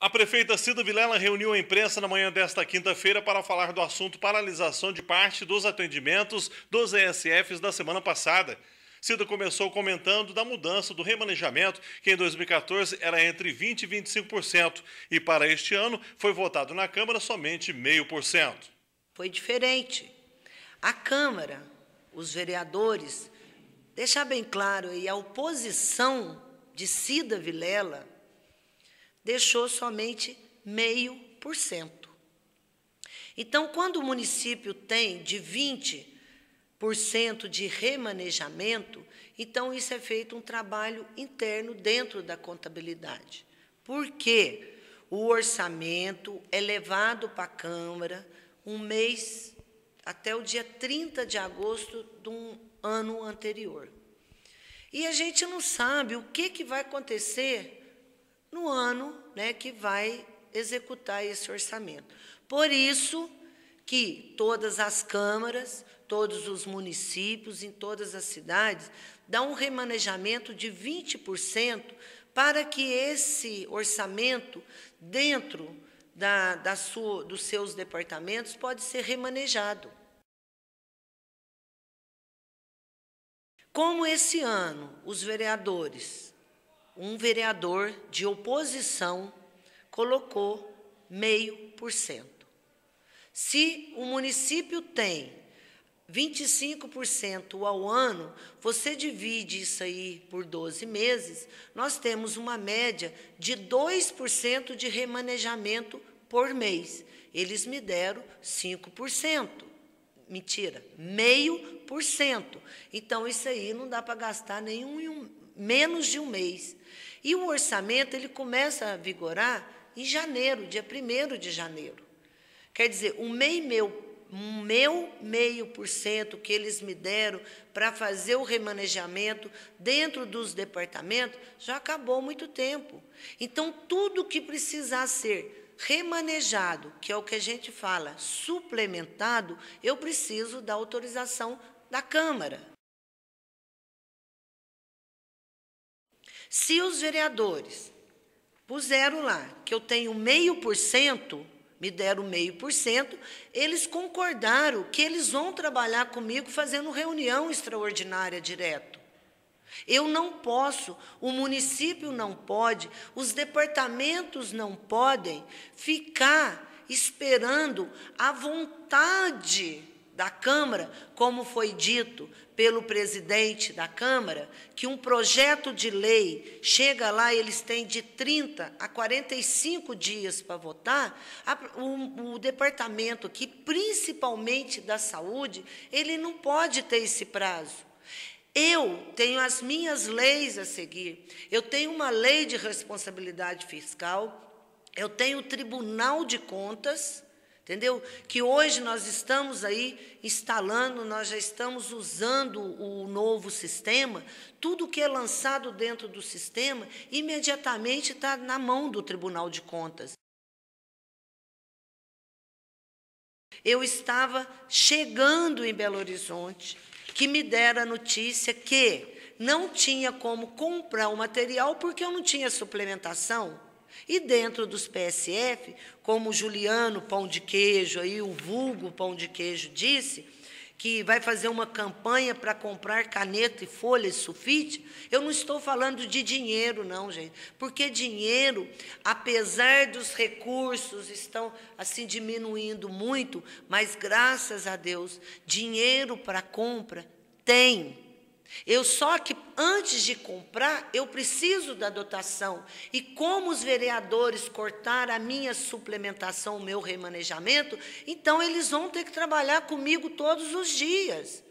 A prefeita Cida Vilela reuniu a imprensa na manhã desta quinta-feira para falar do assunto paralisação de parte dos atendimentos dos ESFs da semana passada. Cida começou comentando da mudança do remanejamento, que em 2014 era entre 20% e 25%, e para este ano foi votado na Câmara somente meio por cento. Foi diferente. A Câmara, os vereadores, deixar bem claro aí, a oposição de Cida Vilela deixou somente meio por cento. Então, quando o município tem de 20% de remanejamento, então isso é feito um trabalho interno dentro da contabilidade. Por quê? O orçamento é levado para a Câmara um mês até o dia 30 de agosto de um ano anterior. E a gente não sabe o que, que vai acontecer no ano né, que vai executar esse orçamento. Por isso que todas as câmaras, todos os municípios, em todas as cidades, dão um remanejamento de 20% para que esse orçamento, dentro da, da sua, dos seus departamentos, pode ser remanejado. Como esse ano os vereadores um vereador de oposição colocou meio por cento. Se o município tem 25% ao ano, você divide isso aí por 12 meses, nós temos uma média de 2% de remanejamento por mês. Eles me deram 5%. Mentira, meio por cento. Então, isso aí não dá para gastar nenhum menos de um mês. E o orçamento ele começa a vigorar em janeiro, dia 1 de janeiro. Quer dizer, o meio meu, um meu meio por cento que eles me deram para fazer o remanejamento dentro dos departamentos já acabou há muito tempo. Então, tudo que precisar ser remanejado, que é o que a gente fala, suplementado, eu preciso da autorização da Câmara. Se os vereadores puseram lá que eu tenho meio por cento, me deram meio por cento, eles concordaram que eles vão trabalhar comigo fazendo reunião extraordinária direto. Eu não posso, o município não pode, os departamentos não podem ficar esperando a vontade da Câmara, como foi dito pelo presidente da Câmara, que um projeto de lei chega lá, eles têm de 30 a 45 dias para votar, o, o departamento aqui, principalmente da saúde, ele não pode ter esse prazo. Eu tenho as minhas leis a seguir. Eu tenho uma lei de responsabilidade fiscal, eu tenho o Tribunal de Contas, Entendeu? Que hoje nós estamos aí instalando, nós já estamos usando o novo sistema, tudo que é lançado dentro do sistema, imediatamente está na mão do Tribunal de Contas. Eu estava chegando em Belo Horizonte, que me deram a notícia que não tinha como comprar o material porque eu não tinha suplementação. E dentro dos PSF, como o Juliano Pão de Queijo, aí o vulgo Pão de Queijo disse, que vai fazer uma campanha para comprar caneta e folha e sulfite, eu não estou falando de dinheiro, não, gente. Porque dinheiro, apesar dos recursos estão assim diminuindo muito, mas graças a Deus, dinheiro para compra tem. Eu só que antes de comprar, eu preciso da dotação. E como os vereadores cortaram a minha suplementação, o meu remanejamento, então eles vão ter que trabalhar comigo todos os dias.